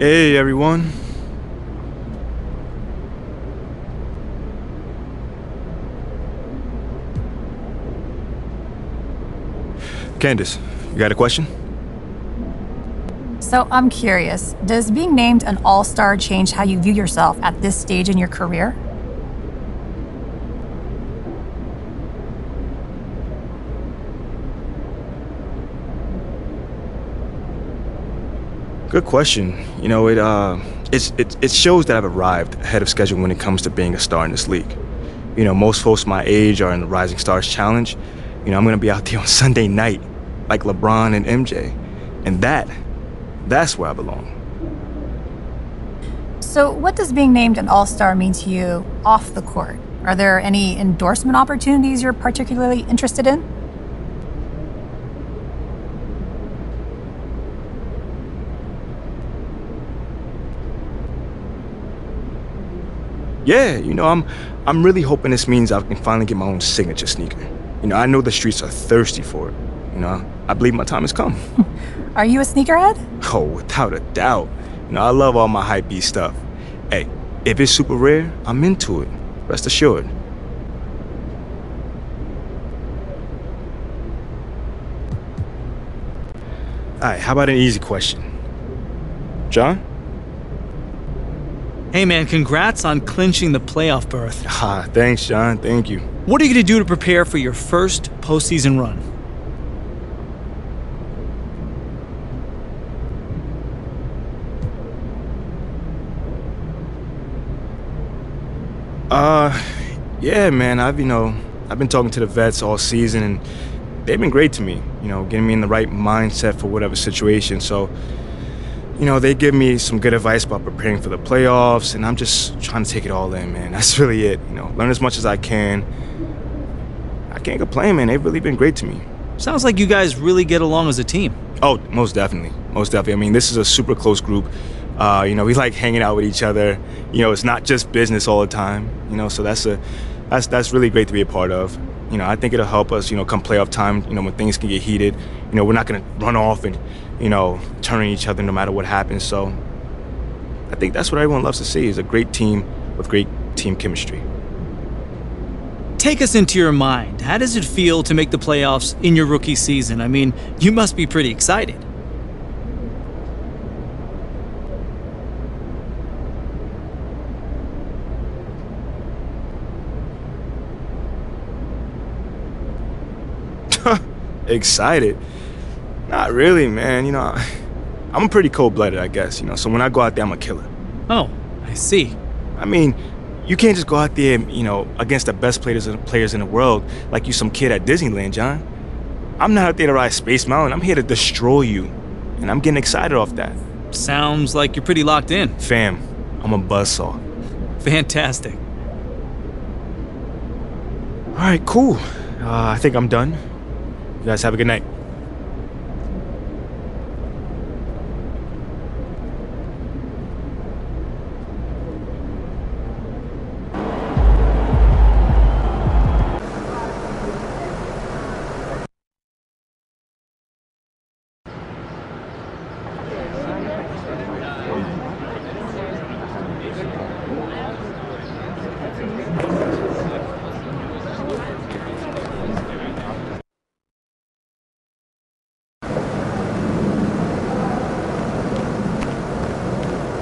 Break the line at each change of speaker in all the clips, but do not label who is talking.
Hey, everyone. Candace, you got a question?
So I'm curious, does being named an all-star change how you view yourself at this stage in your career?
Good question. You know, it uh, it it shows that I've arrived ahead of schedule when it comes to being a star in this league. You know, most folks my age are in the Rising Stars Challenge. You know, I'm gonna be out there on Sunday night, like LeBron and MJ, and that, that's where I belong.
So what does being named an all-star mean to you off the court? Are there any endorsement opportunities you're particularly interested in?
Yeah, you know, I'm I'm really hoping this means I can finally get my own signature sneaker. You know, I know the streets are thirsty for it. You know, I believe my time has come.
Are you a sneakerhead?
Oh, without a doubt. You know, I love all my hype beast stuff. Hey, if it's super rare, I'm into it. Rest assured. All right, how about an easy question? John?
Hey man, congrats on clinching the playoff berth.
Ah, thanks, Sean. Thank you.
What are you going to do to prepare for your first postseason run?
Uh, yeah, man. I've you know I've been talking to the vets all season, and they've been great to me. You know, getting me in the right mindset for whatever situation. So, you know, they give me some good advice about preparing for the playoffs, and I'm just trying to take it all in, man. That's really it. You know, learn as much as I can. I can't complain, man. They've really been great to me.
Sounds like you guys really get along as a team.
Oh, most definitely, most definitely. I mean, this is a super close group. Uh, you know, we like hanging out with each other. You know, it's not just business all the time. You know, so that's a that's that's really great to be a part of. You know, I think it'll help us. You know, come playoff time. You know, when things can get heated. You know, we're not gonna run off and you know turn on each other no matter what happens. So, I think that's what everyone loves to see is a great team with great team chemistry.
Take us into your mind. How does it feel to make the playoffs in your rookie season? I mean, you must be pretty excited.
Excited? Not really, man. You know, I'm pretty cold-blooded, I guess. You know, so when I go out there, I'm a killer.
Oh, I see.
I mean, you can't just go out there, you know, against the best players players in the world like you some kid at Disneyland, John. I'm not out there to ride Space Mountain. I'm here to destroy you. And I'm getting excited off that.
Sounds like you're pretty locked in.
Fam, I'm a buzzsaw.
Fantastic.
All right, cool. Uh, I think I'm done. You guys have a good night.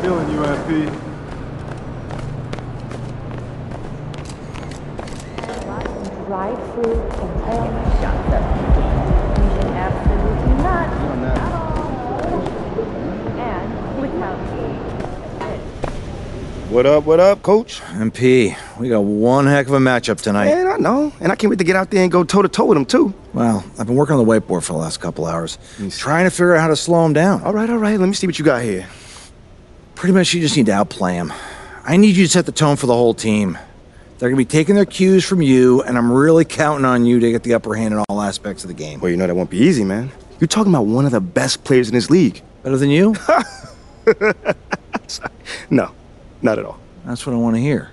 Feeling you, MP.
dried fruit and almond shots of Using absolutely not at all. And without
What up, what up, coach?
MP, we got one heck of a matchup tonight.
Man, I know. And I can't wait to get out there and go toe to toe with him, too.
Well, I've been working on the whiteboard for the last couple hours, trying to figure out how to slow him down.
All right, all right. Let me see what you got here.
Pretty much, you just need to outplay him. I need you to set the tone for the whole team. They're going to be taking their cues from you, and I'm really counting on you to get the upper hand in all aspects of the game.
Well, you know that won't be easy, man. You're talking about one of the best players in this league.
Better than you?
No, not at all.
That's what I want to hear.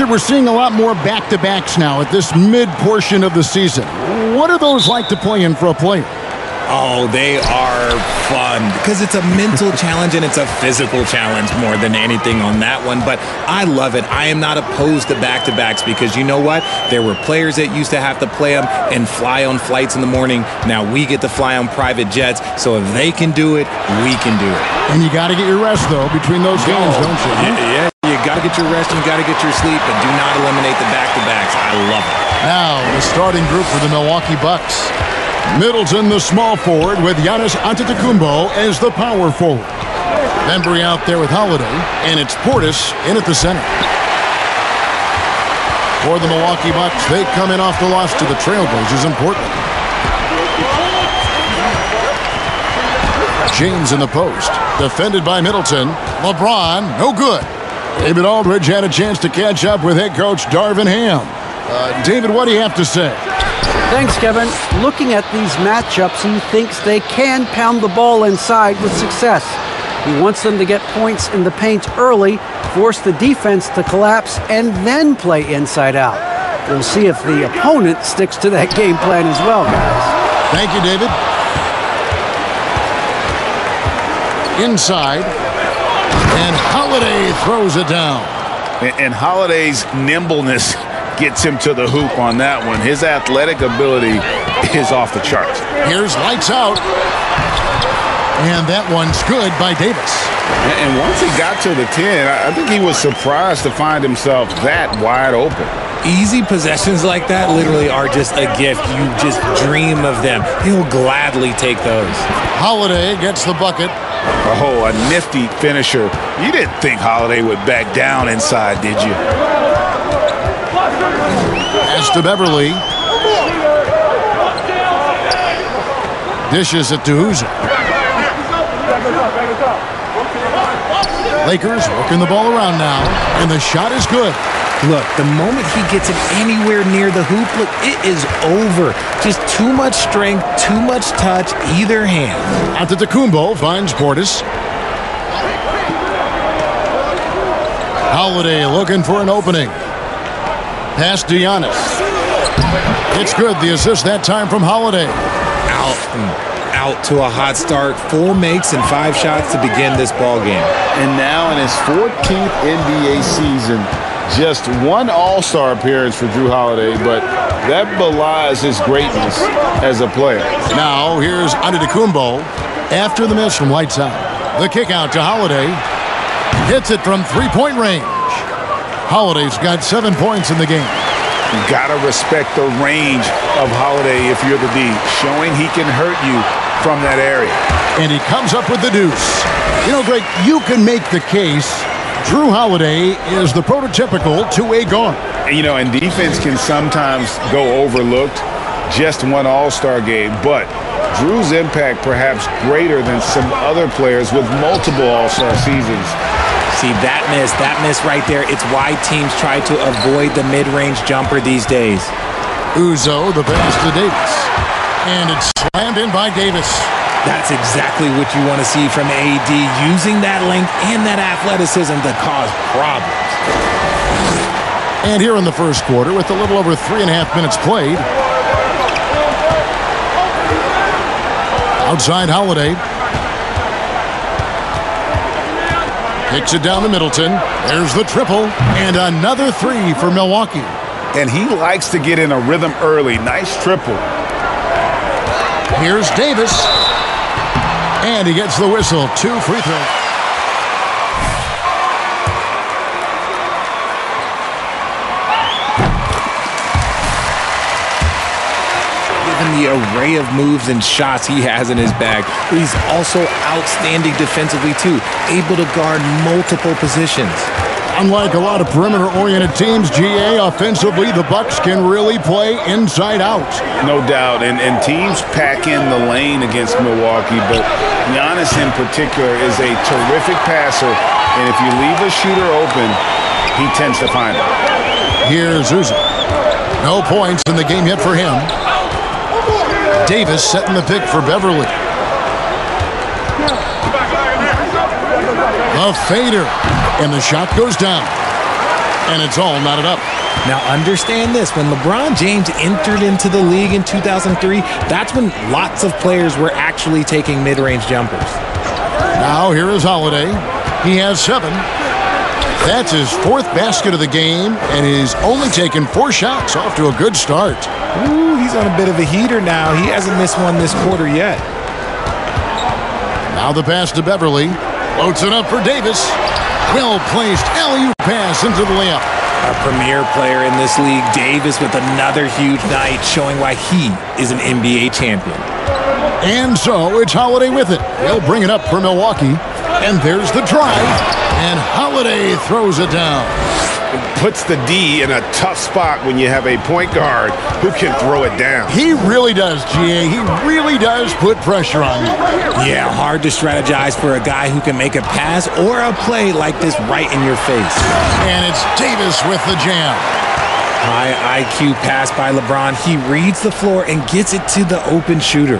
Richard, we're seeing a lot more back-to-backs now at this mid-portion of the season. What are those like to play in for a player?
Oh, they are fun because it's a mental challenge and it's a physical challenge more than anything on that one. But I love it. I am not opposed to back to backs because you know what? There were players that used to have to play them and fly on flights in the morning. Now we get to fly on private jets. So if they can do it, we can do it.
And you got to get your rest, though, between those games, don't you?
Yeah, yeah. You got to get your rest and you got to get your sleep, but do not eliminate the back to backs. I love it.
Now, the starting group for the Milwaukee Bucks. Middleton, the small forward, with Giannis Antetokounmpo as the power forward. Bembry out there with Holiday, and it's Portis in at the center. For the Milwaukee Bucks, they come in off the loss to the Trailblazers in Portland. James in the post, defended by Middleton. LeBron, no good. David Aldridge had a chance to catch up with head coach Darvin Ham. Uh, David, what do you have to say?
Thanks, Kevin. Looking at these matchups, he thinks they can pound the ball inside with success. He wants them to get points in the paint early, force the defense to collapse, and then play inside out. We'll see if the opponent sticks to that game plan as well, guys.
Thank you, David. Inside, and Holiday throws it down.
And Holiday's nimbleness gets him to the hoop on that one. His athletic ability is off the charts.
Here's lights out. And that one's good by Davis.
And once he got to the 10, I think he was surprised to find himself that wide open.
Easy possessions like that literally are just a gift. You just dream of them. He'll gladly take those.
Holiday gets the bucket.
Oh, a nifty finisher. You didn't think Holiday would back down inside, did you?
As to Beverley. Dishes it to Hooser. Lakers working the ball around now, and the shot is good.
Look, the moment he gets it anywhere near the hoop, look, it is over. Just too much strength, too much touch, either hand.
Antetokounmpo finds Portis. Holiday looking for an opening. Pass to Giannis. It's good. The assist that time from Holiday.
Out out to a hot start. Four makes and five shots to begin this ball game.
And now in his 14th NBA season, just one All-Star appearance for Jrue Holiday, but that belies his greatness as a player.
Now here's Antetokounmpo after the miss from Whiteside. The kick out to Holiday. Hits it from three-point range. Holiday's got seven points in the game.
You gotta respect the range of Holiday if you're the D, showing he can hurt you from that area.
And he comes up with the deuce. You know, Greg, you can make the case Jrue Holiday is the prototypical two-way guard.
You know, and defense can sometimes go overlooked. Just one All-Star game, but Jrue's impact perhaps greater than some other players with multiple All-Star seasons.
See, that miss, that miss right there, it's why teams try to avoid the mid-range jumper these days.
Uzo, the pass to Davis. And it's slammed in by Davis.
That's exactly what you want to see from AD, using that length and that athleticism to cause problems.
And here in the first quarter, with a little over three and a half minutes played, outside Holiday. Kicks it down to Middleton. There's the triple. And another three for Milwaukee.
And he likes to get in a rhythm early. Nice triple.
Here's Davis. And he gets the whistle. Two free throws.
Given the array of moves and shots he has in his bag, he's also outstanding defensively too, able to guard multiple positions.
Unlike a lot of perimeter-oriented teams, GA, offensively, the Bucks can really play inside out.
No doubt, and, and teams pack in the lane against Milwaukee, but Giannis in particular is a terrific passer, and if you leave a shooter open, he tends to find it.
Here's Uzi. No points in the game yet for him. Davis setting the pick for Beverley. A fader. And the shot goes down. And it's all knotted up.
Now, understand this when LeBron James entered into the league in 2003, that's when lots of players were actually taking mid range jumpers.
Now, here is Holiday. He has seven. That's his fourth basket of the game, and he's only taken four shots off to a good start.
Ooh, he's on a bit of a heater now. He hasn't missed one this quarter yet.
Now the pass to Beverley. Floats it up for Davis. Well placed alley pass into the layup.
Our premier player in this league, Davis, with another huge night, showing why he is an NBA champion.
And so it's Holiday with it. They'll bring it up for Milwaukee. And there's the drive. And Holiday throws it down.
Puts the D in a tough spot when you have a point guard who can throw it down.
He really does, GA. He really does put pressure on you.
Yeah, hard to strategize for a guy who can make a pass or a play like this right in your face.
And it's Davis with the jam.
High IQ pass by LeBron. He reads the floor and gets it to the open shooter.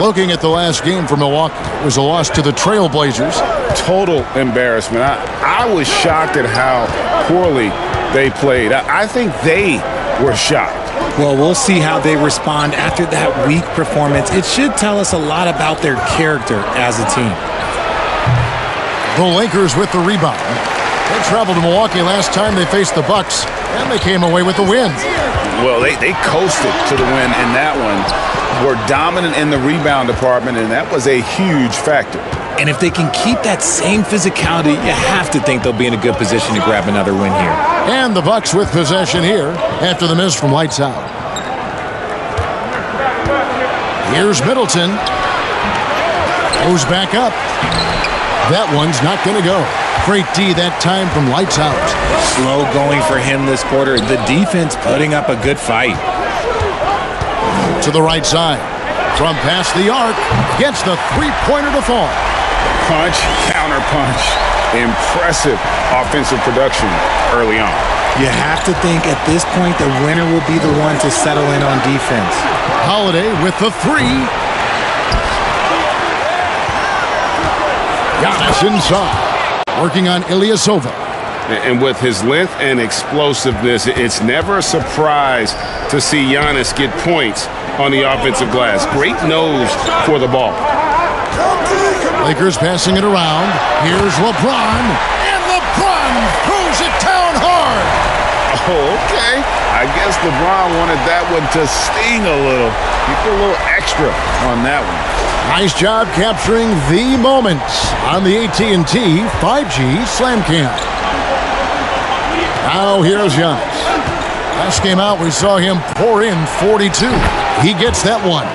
Looking at the last game for Milwaukee, it was a loss to the Trailblazers.
Total embarrassment. I, I was shocked at how poorly they played. I, I think they were shocked.
Well, we'll see how they respond after that weak performance. It should tell us a lot about their character as a team.
The Lakers with the rebound. They traveled to Milwaukee last time they faced the Bucks, and they came away with the win.
Well, they, they coasted to the win in that one. Were dominant in the rebound department, and that was a huge factor.
And if they can keep that same physicality, you have to think they'll be in a good position to grab another win here.
And the Bucks with possession here after the miss from lights out. Here's Middleton. Goes back up. That one's not going to go. Great D that time from lights out.
Slow going for him this quarter. The defense putting up a good fight.
To the right side. From past the arc. Gets the three-pointer to fall.
Punch, counter punch. Impressive offensive production early on.
You have to think at this point the winner will be the one to settle in on defense.
Holiday with the three. Giannis inside. Working on Ilyasova.
And with his length and explosiveness, it's never a surprise to see Giannis get points on the offensive glass. Great nose for the ball.
Lakers passing it around. Here's LeBron. And LeBron throws it down hard.
Oh, okay. I guess LeBron wanted that one to sting a little. He put a little extra on that one.
Nice job capturing the moments on the AT&T 5G Slam Cam. Now here's Giannis. Last game out, we saw him pour in 42. He gets that one.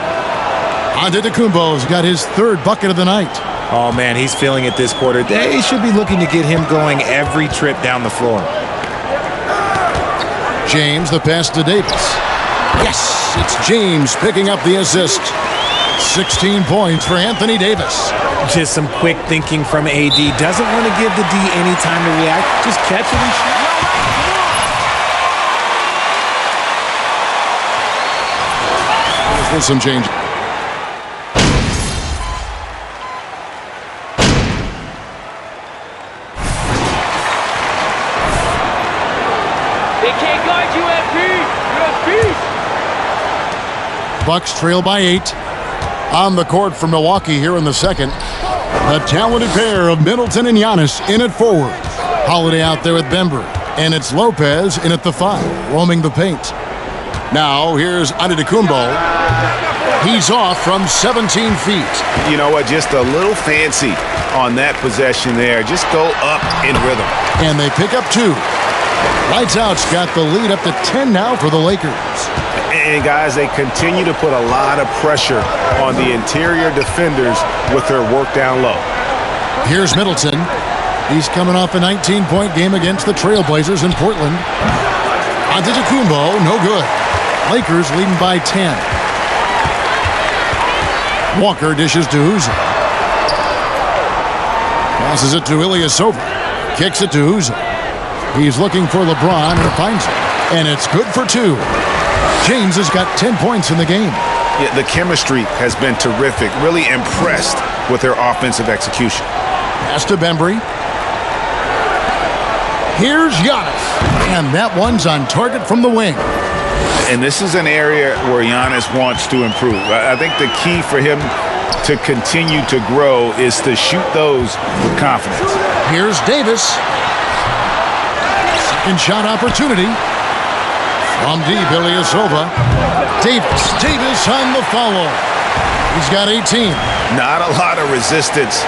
Antetokounmpo's got his third bucket of the night.
Oh man, he's feeling it this quarter. They should be looking to get him going every trip down the floor.
James, the pass to Davis. Yes, it's James picking up the assist. 16 points for Anthony Davis.
Just some quick thinking from AD. Doesn't want to give the D any time to react. Just catch it and shoot.
For some change.
They can't guard you, MP! You're a beast!
Bucks trail by eight. On the court for Milwaukee here in the second. The talented pair of Middleton and Giannis in at forward. Holiday out there with Bembry. And it's Lopez in at the five, roaming the paint. Now here's Antetokounmpo. He's off from 17 feet.
You know what? Just a little fancy on that possession there. Just go up in rhythm.
And they pick up two. Lights Out's got the lead up to 10 now for the Lakers.
And guys, they continue to put a lot of pressure on the interior defenders with their work down low.
Here's Middleton. He's coming off a 19-point game against the Trailblazers in Portland. Antetokounmpo, no good. Lakers leading by 10. Walker dishes to Uzi. Passes it to Ilyasova. Kicks it to Uzi. He's looking for LeBron and finds it. And it's good for two. James has got 10 points in the game.
Yeah, the chemistry has been terrific. Really impressed with their offensive execution.
Pass to Bembry. Here's Giannis. And that one's on target from the wing.
And this is an area where Giannis wants to improve. I I think the key for him to continue to grow is to shoot those with confidence.
Here's Davis. Second shot opportunity. From deep, Ilyasova. Davis. Davis on the follow. He's got 18.
Not a lot of resistance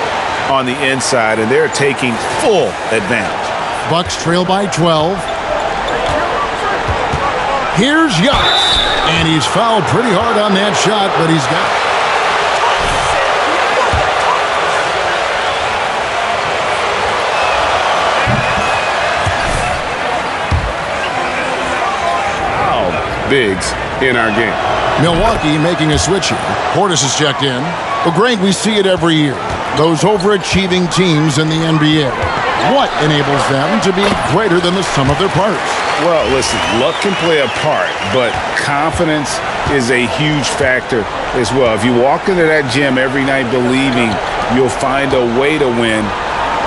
on the inside, and they're taking full advantage.
Bucks trail by 12. Here's Giannis. And he's fouled pretty hard on that shot, but he's got
Bigs in our game.
Milwaukee making a switch here. Portis is checked in. Well, Greg, we see it every year. Those overachieving teams in the NBA. What enables them to be greater than the sum of their parts?
Well, listen, luck can play a part, but confidence is a huge factor as well. If you walk into that gym every night believing you'll find a way to win,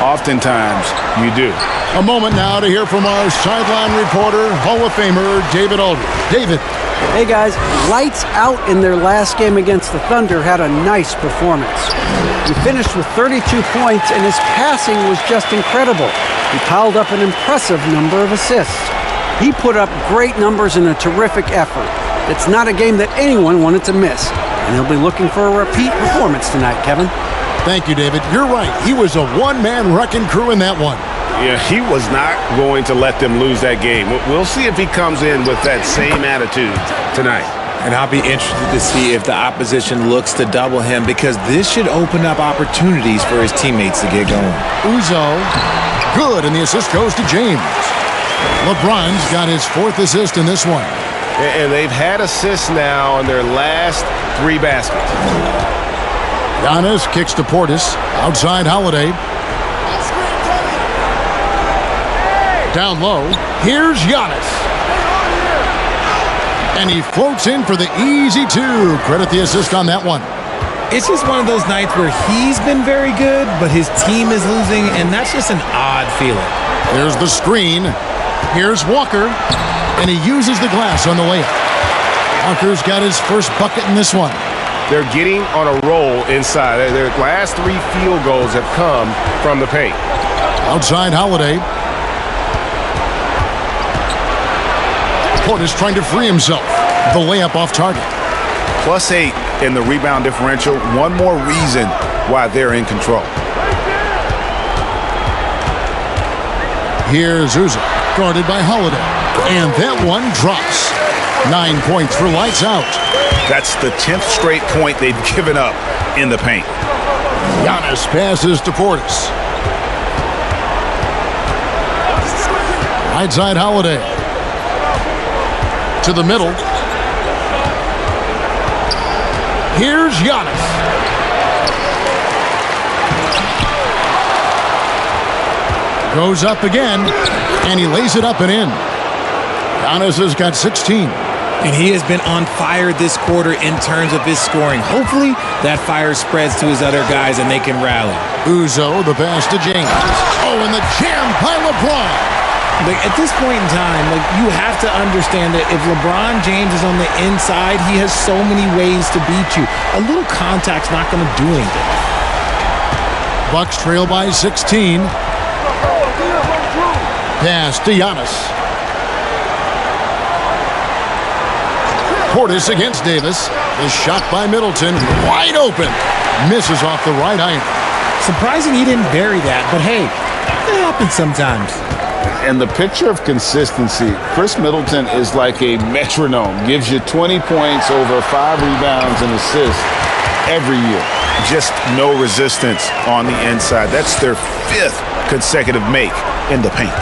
oftentimes you do.
A moment now to hear from our sideline reporter, Hall of Famer David Aldridge. David.
Hey guys, lights out in their last game against the Thunder had a nice performance. He finished with 32 points and his passing was just incredible. He piled up an impressive number of assists. He put up great numbers in a terrific effort. It's not a game that anyone wanted to miss, and he'll be looking for a repeat performance tonight, Kevin.
Thank you, David. You're right. He was a one-man wrecking crew in that one.
Yeah, he was not going to let them lose that game. We'll see if he comes in with that same attitude tonight.
And I'll be interested to see if the opposition looks to double him because this should open up opportunities for his teammates to get going.
Uzo, good, and the assist goes to James. LeBron's got his fourth assist in this one.
And they've had assists now in their last three baskets.
Giannis kicks to Portis. Outside Holiday. Down low. Here's Giannis. And he floats in for the easy two. Credit the assist on that one.
It's just one of those nights where he's been very good, but his team is losing, and that's just an odd feeling.
There's the screen. Here's Walker. And he uses the glass on the layup. Walker's got his first bucket in this one.
They're getting on a roll inside. Their last three field goals have come from the paint.
Outside Holiday. Portis trying to free himself. The layup off target.
Plus eight in the rebound differential. One more reason why they're in control.
Here's Uzo, guarded by Holiday. And that one drops. Nine points for lights out.
That's the 10th straight point they've given up in the paint.
Giannis passes to Portis. Right side Holiday. To the middle. Here's Giannis. Goes up again, and he lays it up and in. Giannis has got 16.
And he has been on fire this quarter in terms of his scoring. Hopefully, that fire spreads to his other guys and they can rally.
Uzo, the pass to James. Oh, and the jam by LeBron.
Like at this point in time, like you have to understand that if LeBron James is on the inside, he has so many ways to beat you. A little contact's not going to do anything.
Bucks trail by 16. Pass to Giannis. Portis against Davis. The shot by Middleton, wide open. Misses off the right iron.
Surprising he didn't bury that, but hey, it happens sometimes.
And the picture of consistency, Khris Middleton is like a metronome. Gives you 20 points over five rebounds and assists every year. Just no resistance on the inside. That's their fifth consecutive make in the paint.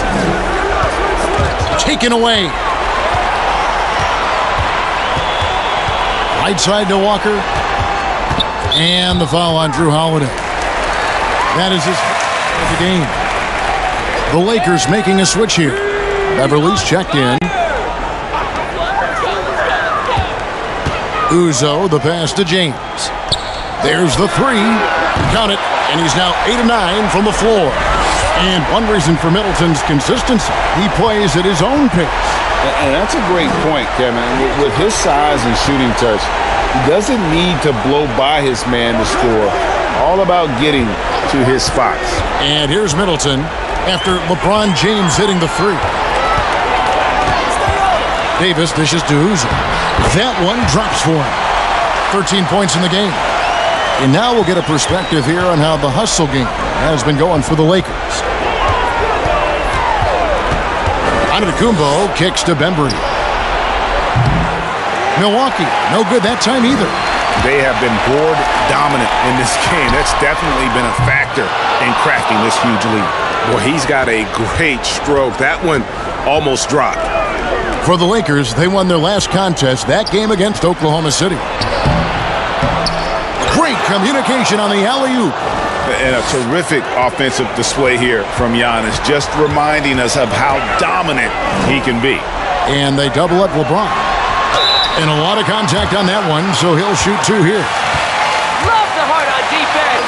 Taken away. Right side to Walker. And the foul on Jrue Holiday. That is his of the game. The Lakers making a switch here. Beverley's checked in. Uzo, the pass to James. There's the three. Count it. And he's now 8 of 9 from the floor. And one reason for Middleton's consistency, he plays at his own pace.
And that's a great point, Kevin. With his size and shooting touch, he doesn't need to blow by his man to score. All about getting to his spots.
And here's Middleton after LeBron James hitting the three. Davis dishes to Uzi. That one drops for him. 13 points in the game. And now we'll get a perspective here on how the hustle game has been going for the Lakers. Antetokounmpo kicks to Bembry. Milwaukee, no good that time either.
They have been board dominant in this game. That's definitely been a factor in cracking this huge lead. Boy, he's got a great stroke. That one almost dropped.
For the Lakers, they won their last contest, that game against Oklahoma City. Great communication on the alley-oop.
And a terrific offensive display here from Giannis, just reminding us of how dominant he can be.
And they double up LeBron. And a lot of contact on that one, so he'll shoot two here.
Love the heart on defense.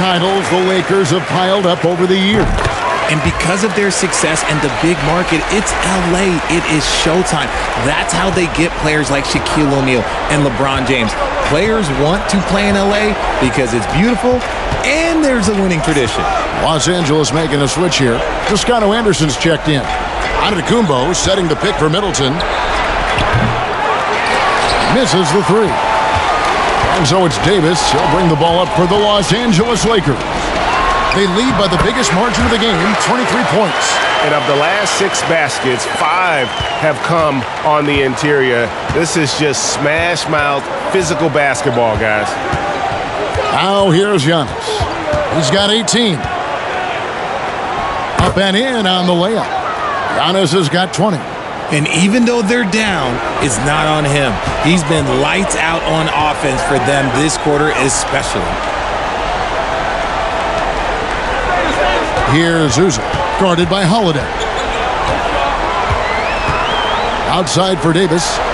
Titles the Lakers have piled up over the year.
And because of their success and the big market, it's LA. It is showtime. That's how they get players like Shaquille O'Neal and LeBron James. Players want to play in LA because it's beautiful and there's a winning tradition.
Los Angeles making a switch here. Toscano Anderson's checked in. Antetokounmpo setting the pick for Middleton. Misses the three. And so it's Davis. He'll bring the ball up for the Los Angeles Lakers. They lead by the biggest margin of the game, 23 points.
And of the last six baskets, five have come on the interior. This is just smash mouth physical basketball, guys.
Now here's Giannis. He's got 18. Up and in on the layup. Giannis has got 20.
And even though they're down, it's not on him. He's been lights out on offense for them this quarter especially.
Here's Uzi, guarded by Holiday. Outside for Davis.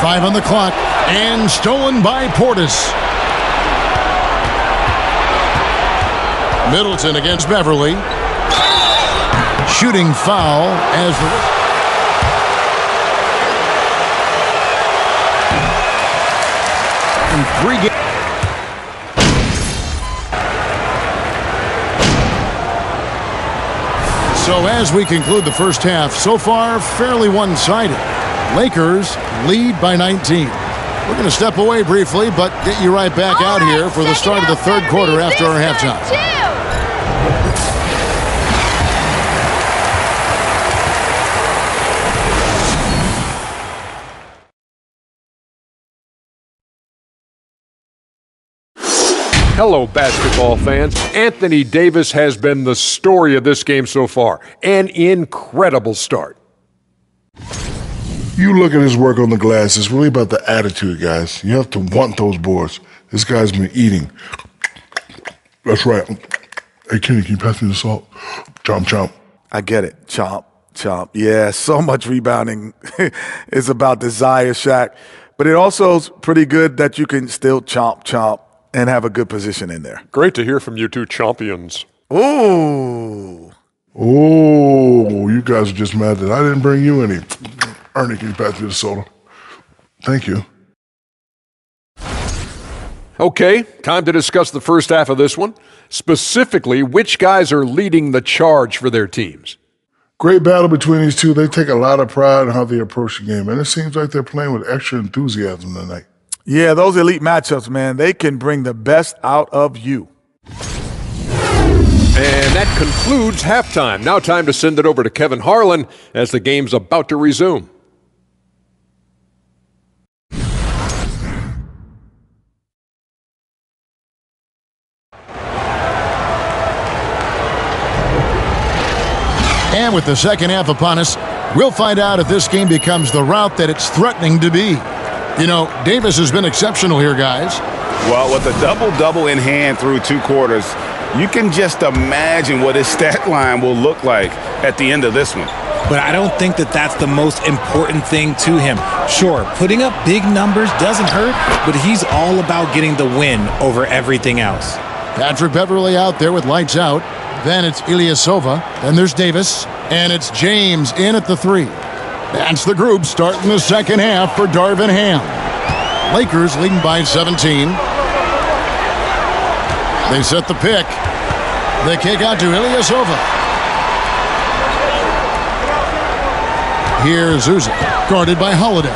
Five on the clock, and stolen by Portis. Middleton against Beverley. Shooting foul as the... Three games. So as we conclude the first half, so far fairly one-sided. Lakers lead by 19. We're going to step away briefly, but get you right back out here for the start of the third quarter after our halftime.
Hello, basketball fans. Anthony Davis has been the story of this game so far. An incredible start.
You look at his work on the glass, it's really about the attitude, guys. You have to want those boards. This guy's been eating. That's right. Hey, Kenny, can you pass me the salt? Chomp, chomp.
I get it. Chomp, chomp. Yeah, so much rebounding is about desire, Shaq. But it also is pretty good that you can still chomp, chomp and have a good position in there.
Great to hear from you two champions.
Ooh.
Oh, you guys are just mad that I didn't bring you any. Ernie, can you pass me the soda? Thank you.
Okay, time to discuss the first half of this one. Specifically, which guys are leading the charge for their teams?
Great battle between these two. They take a lot of pride in how they approach the game, and it seems like they're playing with extra enthusiasm tonight.
Yeah, those elite matchups, man, they can bring the best out of you.
And that concludes halftime. Now, time to send it over to Kevin Harlan as the game's about to resume.
And with the second half upon us, we'll find out if this game becomes the route that it's threatening to be. You know, Davis has been exceptional here, guys.
Well, with a double-double in hand through two quarters, you can just imagine what his stat line will look like at the end of this one.
but I don't think that that's the most important thing to him. Sure, putting up big numbers doesn't hurt, but he's all about getting the win over everything else.
Patrick Beverley out there with lights out. Then it's Ilyasova. Then there's Davis. And it's James in at the three. That's the group starting the second half for Darvin Ham. Lakers leading by 17. They set the pick. They kick out to Ilyasova. Here's Uzi, guarded by Holiday.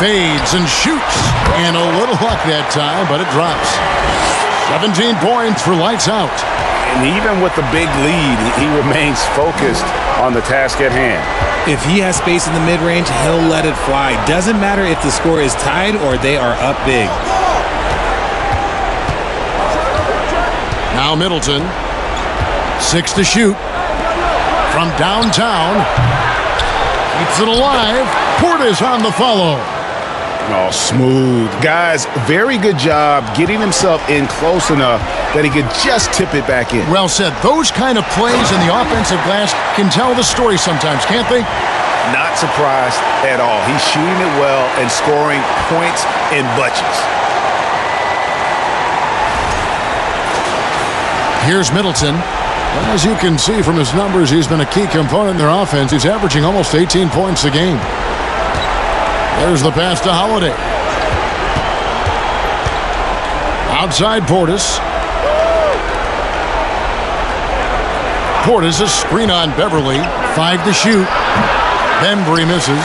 Fades and shoots. And a little luck that time, but it drops. 17 points for lights out.
And even with the big lead, he remains focused on the task at hand.
If he has space in the mid-range, he'll let it fly. Doesn't matter if the score is tied or they are up big.
Now Middleton. Six to shoot. From downtown. Keeps it alive. Portis on the follow.
Oh, smooth. Guys, very good job getting himself in close enough that he could just tip it back in.
Well said. Those kind of plays in the offensive glass can tell the story sometimes, can't they?
Not surprised at all. He's shooting it well and scoring points in bunches.
Here's Middleton. As you can see from his numbers, he's been a key component in their offense. He's averaging almost 18 points a game. There's the pass to Holiday. Outside Portis. Portis a screen on Beverley. Five to shoot. Bembry misses.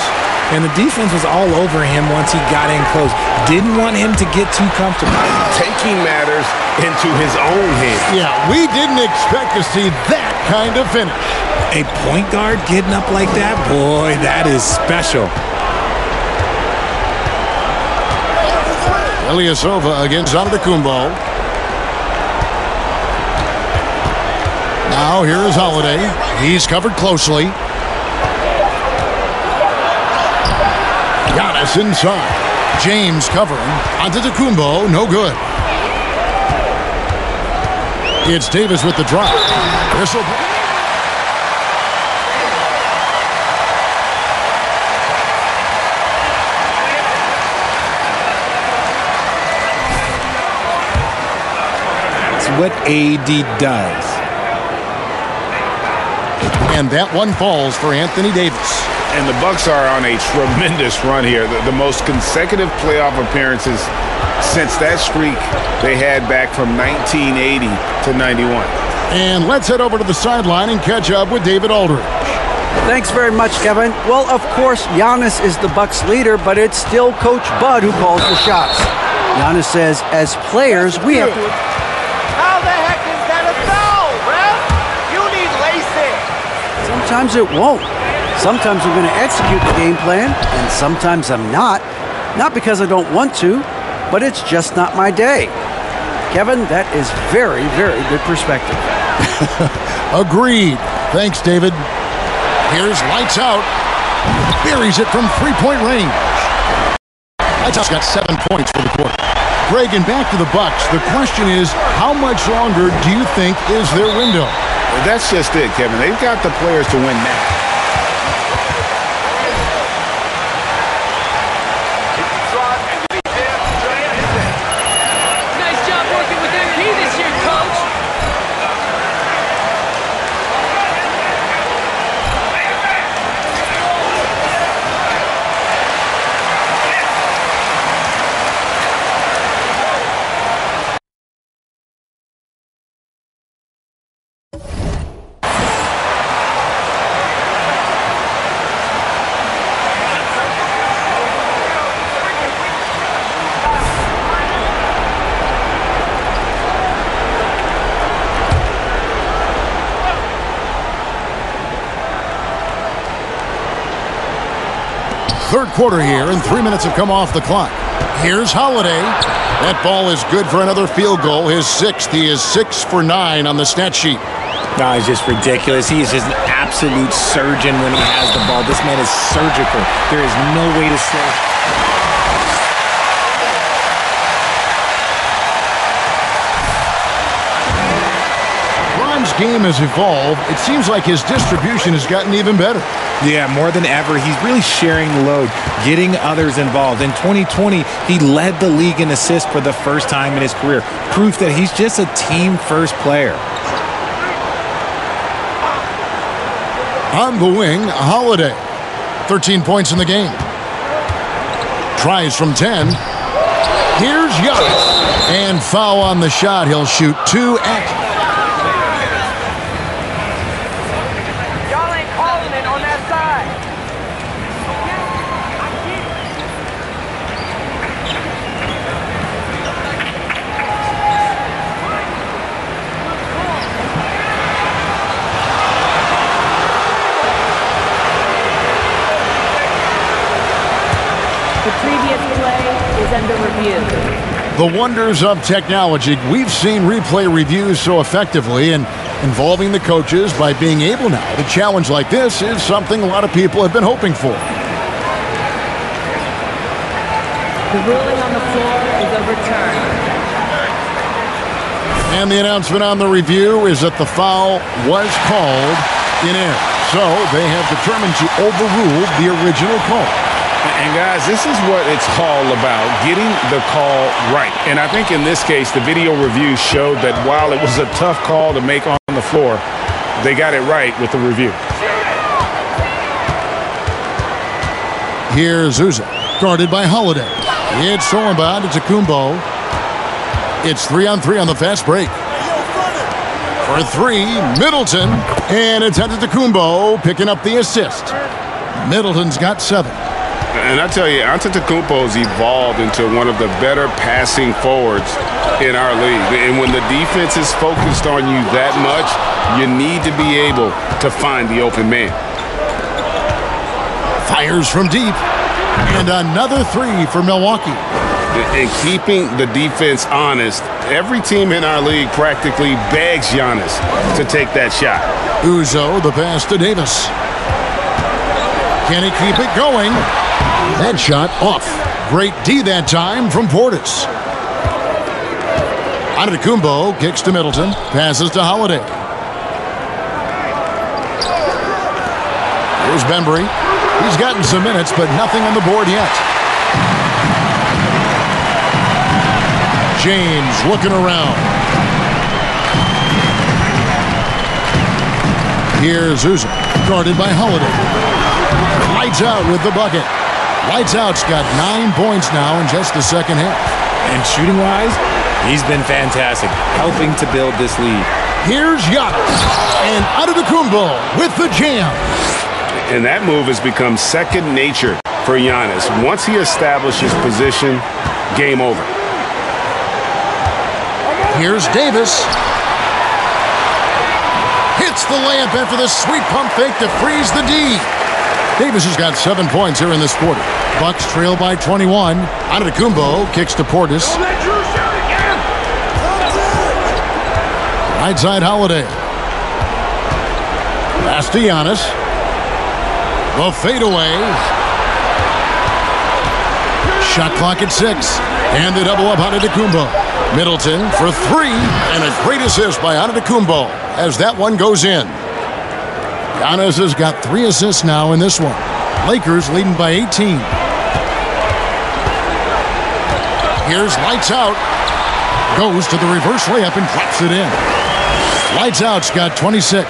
And the defense was all over him once he got in close. Didn't want him to get too comfortable.
Taking matters into his own hands.
Yeah, we didn't expect to see that kind of finish.
A point guard getting up like that? Boy, that is special.
Ilyasova against Antetokounmpo. Now here is Holiday. He's covered closely. Giannis inside. James covering. Antetokounmpo, no good. It's Davis with the drop. This will
It's what AD does.
And that one falls for Anthony Davis.
And the Bucks are on a tremendous run here. The, the most consecutive playoff appearances since that streak they had back from 1980 to 91.
And let's head over to the sideline and catch up with David Aldridge.
Thanks very much, Kevin. Well, of course, Giannis is the Bucks leader, but it's still Coach Bud who calls the shots. Giannis says, as players, we have to.
How the heck is that a foul, ref? You need LASIK.
Sometimes it won't. Sometimes I'm going to execute the game plan, and sometimes I'm not. Not because I don't want to, but it's just not my day. Kevin, that is very, very good perspective.
Agreed. Thanks, David. Here's lights out. Buries it from three-point range. Lights out's got seven points for the quarter. Greg, and back to the Bucks. The question is, how much longer do you think is their window?
Well, That's just it, Kevin. They've got the players to win now.
Nice job working with MP this year, coach.
Third quarter here, and three minutes have come off the clock. Here's Holiday. That ball is good for another field goal. His sixth. He is six for nine on the stat sheet.
No, he's just ridiculous. He is just an absolute surgeon when he has the ball. This man is surgical. There is no way to slow.
Game has evolved, it seems like his distribution has gotten even better.
Yeah, more than ever, he's really sharing the load, getting others involved. In 2020, he led the league in assists for the first time in his career. Proof that he's just a team-first player.
On the wing, Holiday. 13 points in the game. Tries from 10. Here's Giannis. And foul on the shot. He'll shoot two at
Y'all ain't calling it on that side.
The previous play is under review.
The wonders of technology. We've seen replay reviews so effectively, and involving the coaches by being able now to challenge like this is something a lot of people have been hoping for.
The ruling on the floor is overturned.
And the announcement on the review is that the foul was called in air. So they have determined to overrule the original call.
And guys, this is what it's all about, getting the call right. And I think in this case, the video review showed that while it was a tough call to make on the floor, they got it right with the review.
Here's Zuza, guarded by Holiday. It's stolen by Antetokounmpo. It's three on three on the fast break. For three, Middleton. And it's Antetokounmpo picking up the assist. Middleton's got seven.
And I tell you, Antetokounmpo's evolved into one of the better passing forwards in our league. And when the defense is focused on you that much, you need to be able to find the open man.
Fires from deep. And another three for Milwaukee.
And keeping the defense honest, every team in our league practically begs Giannis to take that shot.
Uzo, the pass to Davis. Can he keep it going? That shot off. Great D that time from Portis. Antetokounmpo kicks to Middleton, passes to Holiday. Here's Bembry. He's gotten some minutes, but nothing on the board yet. James looking around. Here's Uzo, guarded by Holiday. Lights out with the bucket. Lights out's got nine points now in just the second half.
And shooting wise, he's been fantastic, helping to build this lead.
Here's Giannis and out of the Antetokounmpo with the jam.
And that move has become second nature for Giannis. Once he establishes position, game over.
Here's Davis. Hits the layup after the sweet pump fake to freeze the D. Davis has got seven points here in this quarter. Bucks trail by 21. Antetokounmpo kicks to Portis. Right side Holiday. Giannis. The fadeaway. Shot clock at six. And the double up Antetokounmpo. Middleton for three. And a great assist by Antetokounmpo as that one goes in. Giannis has got three assists now in this one. Lakers leading by 18. Here's Lights Out. Goes to the reverse layup and drops it in. Lights Out's got 26.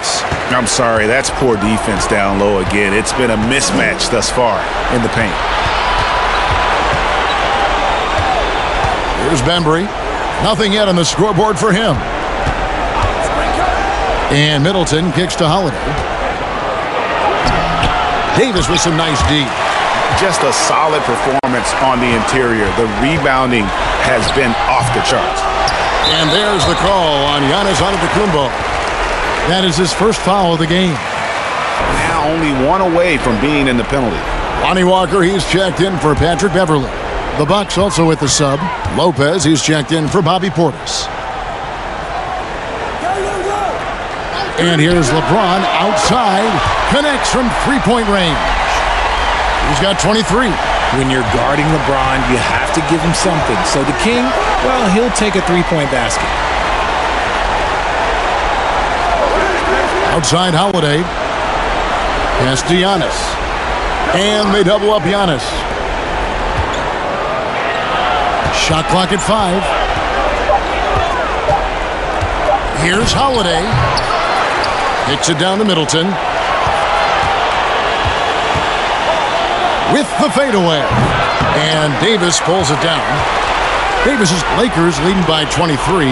I'm sorry, that's poor defense down low again. It's been a mismatch thus far in the paint.
Here's Bembry. Nothing yet on the scoreboard for him. And Middleton kicks to Holiday. Davis with some nice deep.
Just a solid performance on the interior. The rebounding has been off the charts.
And there's the call on Giannis Antetokounmpo. That is his first foul of the game.
Now only one away from being in the penalty.
Lonnie Walker, he's checked in for Patrick Beverley. The Bucks also with the sub. Lopez, he's checked in for Bobby Portis. And here's LeBron outside. Connects from three-point range. He's got 23.
When you're guarding LeBron, you have to give him something. So the King, well, he'll take a three-point basket.
Outside Holiday. Pass to Giannis. And they double up Giannis. Shot clock at five. Here's Holiday. Kicks it down to Middleton. With the fadeaway. And Davis pulls it down. Davis's Lakers leading by 23.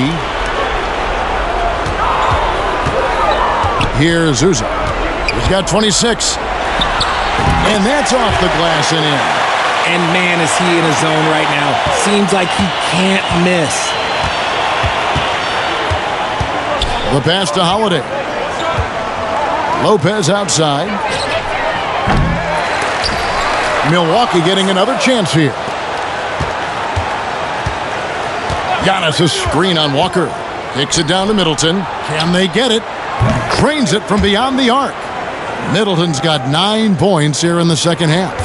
Here's Uzo. He's got 26. And that's off the glass and in.
And man, is he in a zone right now. Seems like he can't miss.
The pass to Holiday. Lopez outside. Milwaukee getting another chance here. Giannis a screen on Walker. Kicks it down to Middleton. Can they get it? Trains it from beyond the arc. Middleton's got nine points here in the second half.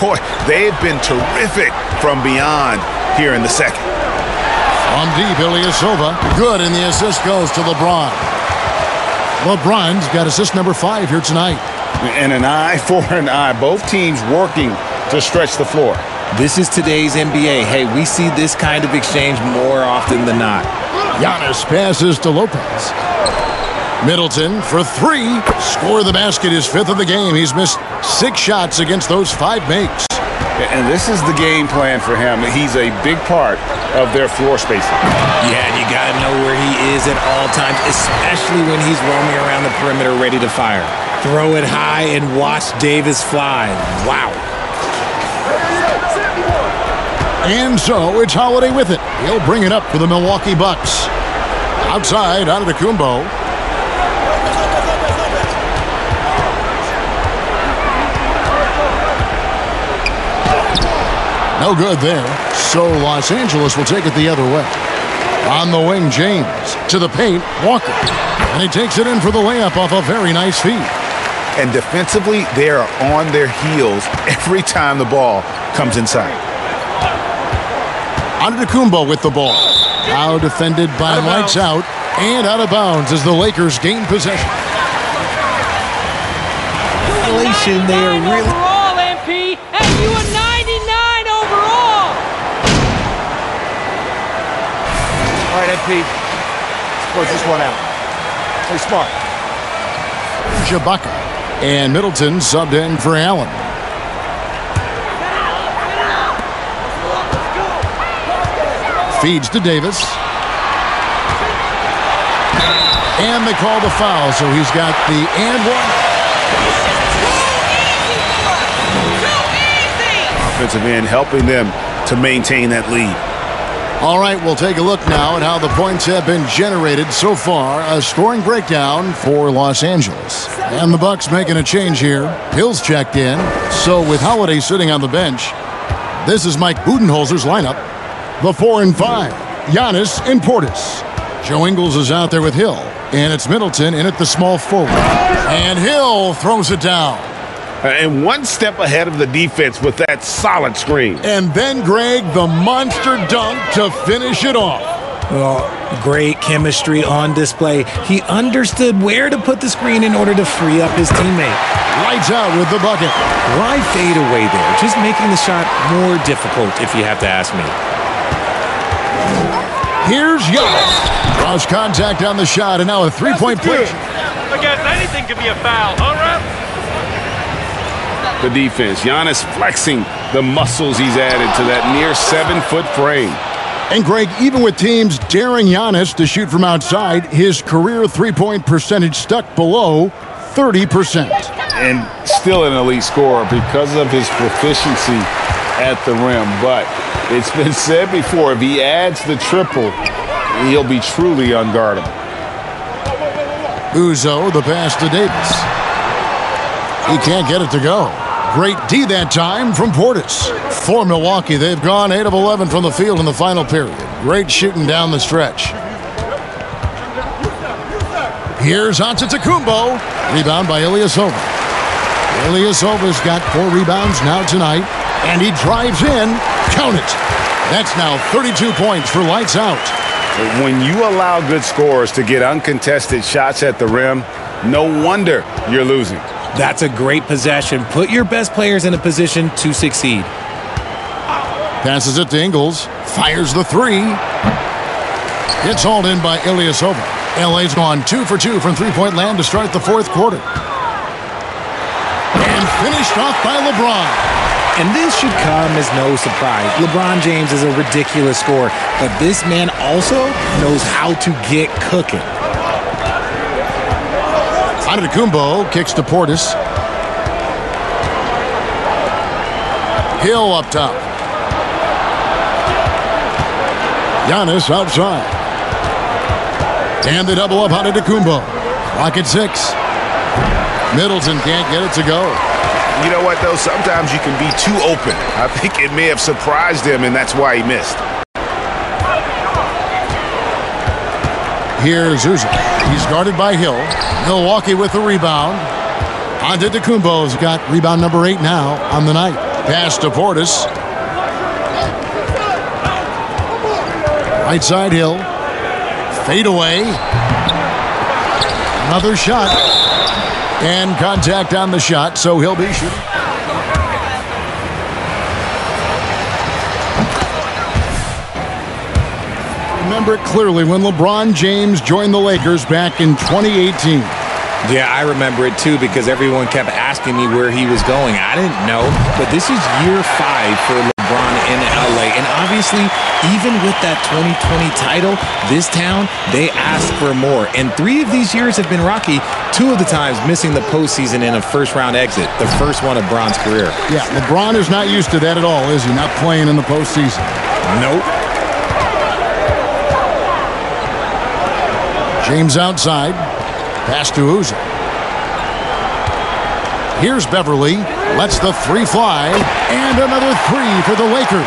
Boy, they've been terrific from beyond here in the second.
From deep, Ilyasova. Good, and the assist goes to LeBron. LeBron's got assist number five here tonight.
And an eye for an eye. Both teams working to stretch the floor.
This is today's NBA. Hey, we see this kind of exchange more often than not.
Giannis passes to Lopez. Middleton for three. Score the basket, his fifth of the game. He's missed six shots against those five makes.
And this is the game plan for him. He's a big part of their floor spacing.
Yeah, and you got to know where he is at all times, especially when he's roaming around the perimeter ready to fire. Throw it high and watch Davis fly. Wow.
And so it's Holiday with it. He'll bring it up for the Milwaukee Bucks. Outside, Antetokounmpo. No good there. So Los Angeles will take it the other way. On the wing, James. To the paint, Walker. And he takes it in for the layup off a very nice feed.
And defensively, they are on their heels every time the ball comes inside.
Antetokounmpo with the ball. Now defended by Lights Out and out of bounds as the Lakers gain possession.
Violation there, really.
Overall, MP, and you a 99 overall.
All right, MP. Let's close this one out. Play smart.
Shabaka. And Middleton subbed in for Allen. Feeds to Davis. And they call the foul, so he's got the and one.
Offensive end helping them to maintain that lead.
All right, we'll take a look now at how the points have been generated so far. A scoring breakdown for Los Angeles. And the Bucks making a change here. Hill's checked in. So with Holiday sitting on the bench, this is Mike Budenholzer's lineup. The four and five, Giannis and Portis. Joe Ingles is out there with Hill. And it's Middleton in at the small forward. And Hill throws it down.
Uh, and one step ahead of the defense with that solid screen.
And then Greg, the monster dunk to finish it off.
Well, great chemistry on display. He understood where to put the screen in order to free up his teammate.
Lights out with the bucket.
Why fade away there? Just making the shot more difficult, if you have to ask me.
Here's Giannis. Cross contact on the shot, and now a three-point play.
I guess anything could be a foul, huh, ref?
The defense. Giannis flexing the muscles he's added to that near seven-foot frame.
And Greg, even with teams daring Giannis to shoot from outside, his career three-point percentage stuck below 30%.
And still an elite scorer because of his proficiency at the rim. But it's been said before, if he adds the triple, he'll be truly unguardable.
Uzo, the pass to Davis. He can't get it to go. Great D that time from Portis. For Milwaukee, they've gone 8 of 11 from the field in the final period. Great shooting down the stretch. Here's Antetokounmpo. Rebound by Ilyasova. Ilyasova's got four rebounds now tonight, and he drives in. Count it. That's now 32 points for lights out.
When you allow good scorers to get uncontested shots at the rim, No wonder you're losing.
That's a great possession. Put your best players in a position to succeed.
Passes it to Ingles. Fires the three. It's hauled in by Ilyasova. LA's gone two for two from three-point land to start the fourth quarter. And finished off by LeBron.
And this should come as no surprise. LeBron James is a ridiculous scorer, but this man also knows how to get cooking.
Antetokounmpo kicks to Portis. Hill up top. Giannis outside. And the double up Antetokounmpo. Rocket six. Middleton can't get it to go.
You know what, though? Sometimes you can be too open. I think it may have surprised him, and that's why he missed.
Here's Uzi. He's guarded by Hill. Milwaukee with the rebound. Antetokounmpo's got rebound number eight now on the night. Pass to Portis. Right side Hill. Fade away. Another shot. And contact on the shot, so he'll be shooting. Remember it clearly when LeBron James joined the Lakers back in 2018.
Yeah, I remember it too because everyone kept asking me where he was going. I didn't know, but this is year five for LeBron in LA. And obviously, even with that 2020 title, this town, they ask for more. And three of these years have been rocky, two of the times missing the postseason in a first round exit, the first one of Bron's career.
Yeah, LeBron is not used to that at all, is he? Not playing in the postseason.
Nope.
James outside. Pass to Uzi. Here's Beverley. Lets the three fly. And another three for the Lakers.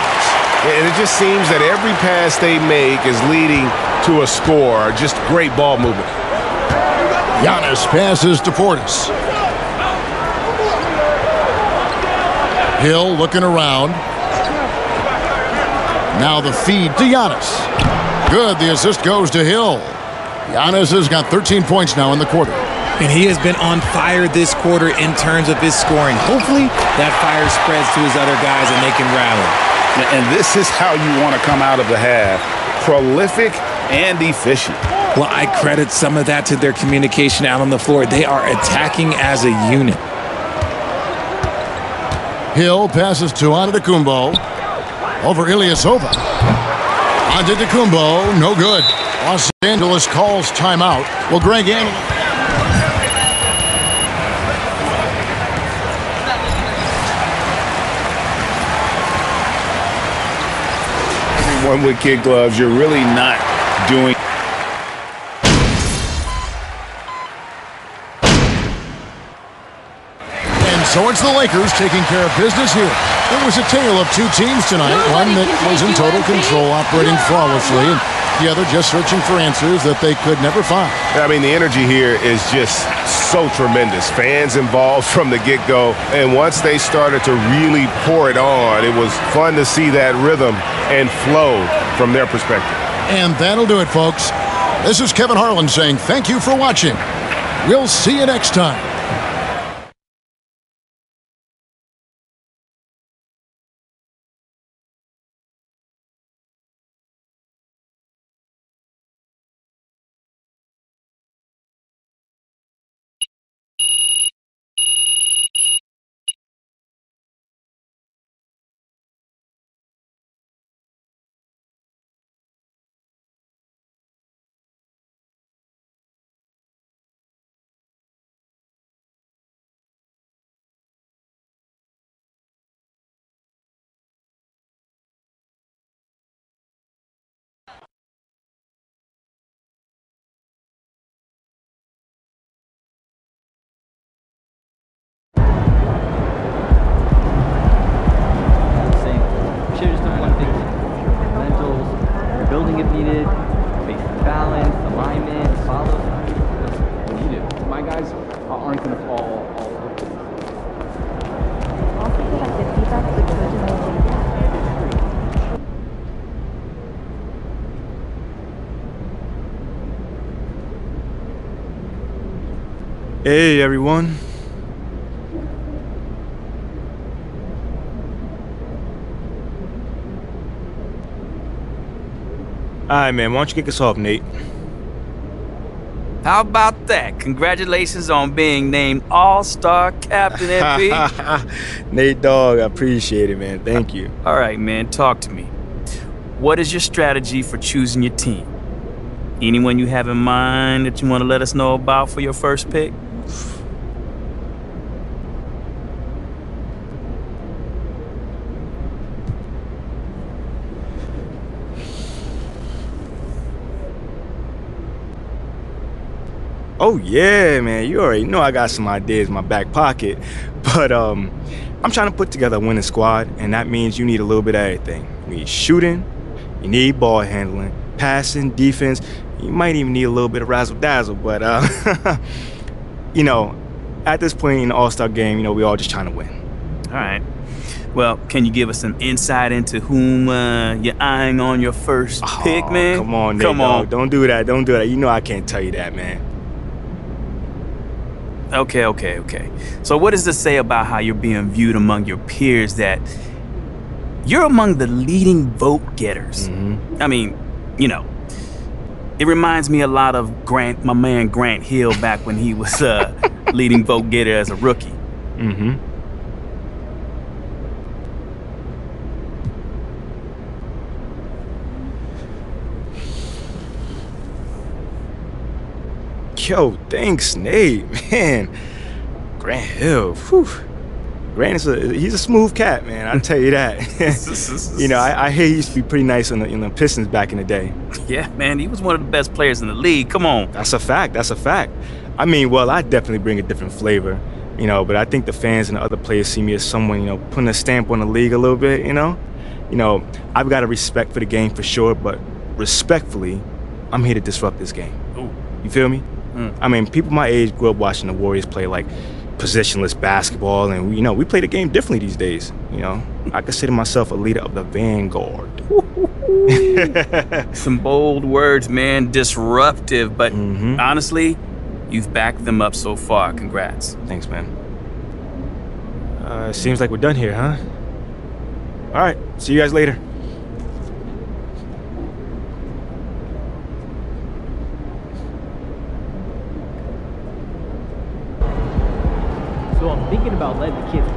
And it just seems that every pass they make is leading to a score. Just great ball movement.
Giannis passes to Portis. Hill looking around. Now the feed to Giannis. Good. The assist goes to Hill. Giannis has got 13 points now in the quarter.
And he has been on fire this quarter in terms of his scoring. Hopefully, that fire spreads to his other guys and they can rally.
And this is how you want to come out of the half. Prolific and efficient.
Well, I credit some of that to their communication out on the floor. They are attacking as a unit.
Hill passes to Antetokounmpo. Over Ilyasova. Antetokounmpo, no good. Los Angeles calls timeout. Well, Greg Ann.
One with kid gloves, you're really not doing.
And so it's the Lakers taking care of business here. It was a tale of two teams tonight. One that was in total control, operating flawlessly, and the other just searching for answers that they could never find.
I mean, the energy here is just so tremendous. Fans involved from the get-go, and once they started to really pour it on, it was fun to see that rhythm and flow from their perspective.
And that'll do it, folks. This is Kevin Harlan saying thank you for watching. We'll see you next time.
Hey, everyone. All right, man. Why don't you kick us off, Nate?
How about that? Congratulations on being named All-Star Captain MP.
Nate Dog, I appreciate it, man. Thank you.
All right, man, talk to me. What is your strategy for choosing your team? Anyone you have in mind that you want to let us know about for your first pick?
Oh yeah, man. You already know I got some ideas in my back pocket. But um I'm trying to put together a winning squad, and that means you need a little bit of everything. You need shooting, you need ball handling, passing, defense. You might even need a little bit of razzle dazzle, but uh you know, at this point in the All-Star game, you know, we all just trying to win.
All right. Well, can you give us some insight into whom uh, you're eyeing on your first pick, man?
Come on, Nate,
Come
dog.
on.
Don't do that. Don't do that. You know I can't tell you that, man.
Okay, okay, okay. So, what does this say about how you're being viewed among your peers that you're among the leading vote getters?
Mm-hmm.
I mean, you know, it reminds me a lot of Grant, my man Grant Hill, back when he was uh, leading vote getter as a rookie.
Mm-hmm. Yo, thanks, Nate. Man, Grant Hill. Whew. Grant is a he's a smooth cat, man. I'll tell you that. you know, I, I hear he used to be pretty nice in the, in the Pistons back in the day.
Yeah, man, he was one of the best players in the league. Come on.
That's a fact. That's a fact. I mean, well, I definitely bring a different flavor, you know, but I think the fans and the other players see me as someone, you know, putting a stamp on the league a little bit, you know? You know, I've got a respect for the game for sure, but respectfully, I'm here to disrupt this game. You feel me?
Mm.
I mean, people my age grew up watching the Warriors play like positionless basketball, and you know, we play the game differently these days. You know, I consider myself a leader of the vanguard.
Some bold words, man. Disruptive, but
Mm-hmm.
honestly, you've backed them up so far. Congrats.
Thanks, man. Uh, seems like we're done here, huh? All right, see you guys later.
So I'm thinking about letting the kids